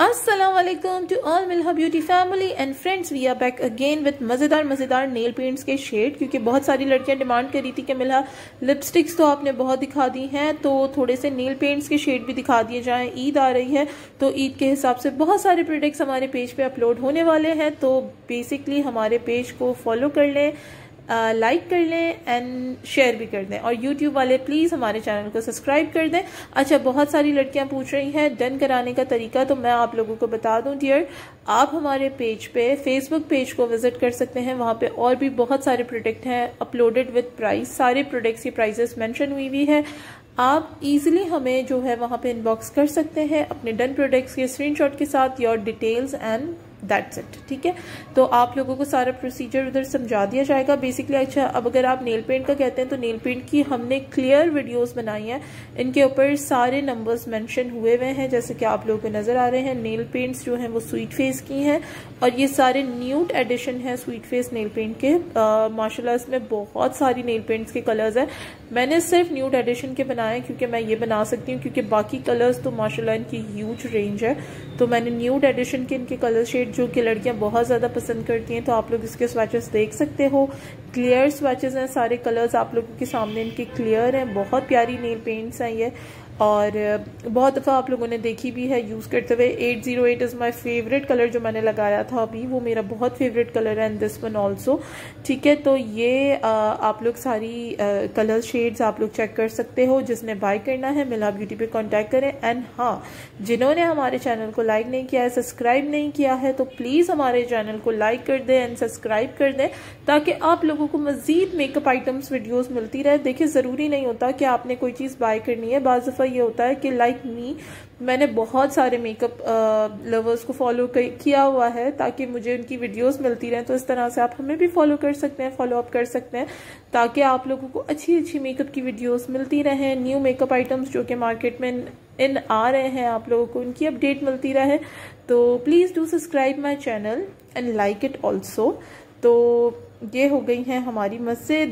Aslam to all मिल्हा beauty family and friends we are back again with मज़ेदार मज़ेदार nail paints के shade क्योंकि बहुत सारी लड़कियाँ डिमांड करी थी कि मिल्हा लिपस्टिक्स तो आपने बहुत दिखा दी हैं तो थोड़े से नेल पेंट्स के शेड भी दिखा दिए जाएँ। ईद आ रही है तो ईद के हिसाब से बहुत सारे प्रोडक्ट्स हमारे पेज पे अपलोड होने वाले हैं तो बेसिकली हमारे पेज को फॉलो कर लें। लाइक कर लें एंड शेयर भी कर दें। और यूट्यूब वाले प्लीज़ हमारे चैनल को सब्सक्राइब कर दें। अच्छा बहुत सारी लड़कियाँ पूछ रही हैं डन कराने का तरीका तो मैं आप लोगों को बता दूँ डियर आप हमारे पेज पे फेसबुक पेज को विज़िट कर सकते हैं। वहाँ पे और भी बहुत सारे प्रोडक्ट हैं अपलोडेड विद प्राइस सारे प्रोडक्ट्स की प्राइजेस मेंशन हुई हुई है। आप इजीली हमें जो है वहाँ पे इनबॉक्स कर सकते हैं अपने डन प्रोडक्ट्स के स्क्रीनशॉट के साथ your details and that's it ठीक है? तो आप लोगों को सारा प्रोसीजर उधर समझा दिया जाएगा। बेसिकली अच्छा अब अगर आप नेल पेंट का कहते हैं तो नेल पेंट की हमने क्लियर वीडियोस बनाई हैं। इनके ऊपर सारे नंबर्स मेंशन हुए हुए हैं, जैसे कि आप लोगों को नज़र आ रहे हैं नेल पेंट्स जो हैं वो स्वीट फेस की हैं, और ये सारे न्यूट एडिशन है स्वीट फेस नेल पेंट के। माशाल्लाह, इसमें बहुत सारी नेल पेंट्स के कलर्स हैं। मैंने सिर्फ़ न्यूट एडिशन के बनाए, क्योंकि मैं ये बना सकती हूँ, क्योंकि बाकी कलर्स तो माशाल्लाह इनकी ह्यूज रेंज है। तो मैंने न्यूट एडिशन के इनके कलर शेड जो की लड़कियाँ बहुत ज़्यादा पसंद करती हैं तो आप लोग इसके स्वेचेस देख सकते हो। क्लियर स्वेचेस हैं, सारे कलर्स आप लोगों के सामने इनके क्लियर हैं, बहुत प्यारी नेल पेंट्स हैं ये। और बहुत दफ़ा आप लोगों ने देखी भी है यूज़ करते हुए 808 zero eight is my favourite colour जो मैंने लगाया था अभी वो मेरा बहुत फेवरेट कलर है एंड दिस वन ऑल्सो ठीक है तो ये आ, आप लोग सारी कलर शेड्स आप लोग चेक कर सकते हो जिसने बाय करना है मिला ब्यूटी पे कांटेक्ट करें. एंड हाँ जिन्होंने हमारे चैनल को लाइक नहीं किया है सब्सक्राइब नहीं किया है तो प्लीज़ हमारे चैनल को लाइक कर दें एंड सब्सक्राइब कर दें ताकि आप लोगों को मज़ीद मेकअप आइटम्स वीडियोज़ मिलती रहे. देखिए ज़रूरी नहीं होता कि आपने कोई चीज़ बाय करनी है. बाज़ ये होता है कि लाइक like मी मैंने बहुत सारे मेकअप लवर्स को फॉलो किया हुआ है ताकि मुझे उनकी वीडियोस मिलती रहें। तो इस तरह से आप हमें भी फॉलो कर सकते हैं फॉलो अप कर सकते हैं, ताकि आप लोगों को अच्छी अच्छी मेकअप की वीडियोस मिलती रहें न्यू मेकअप आइटम्स जो कि मार्केट में इन आ रहे हैं, आप लोगों को उनकी अपडेट मिलती रहे। तो please do subscribe my channel and like it also तो ये हो गई हैं हमारी मस्जिद।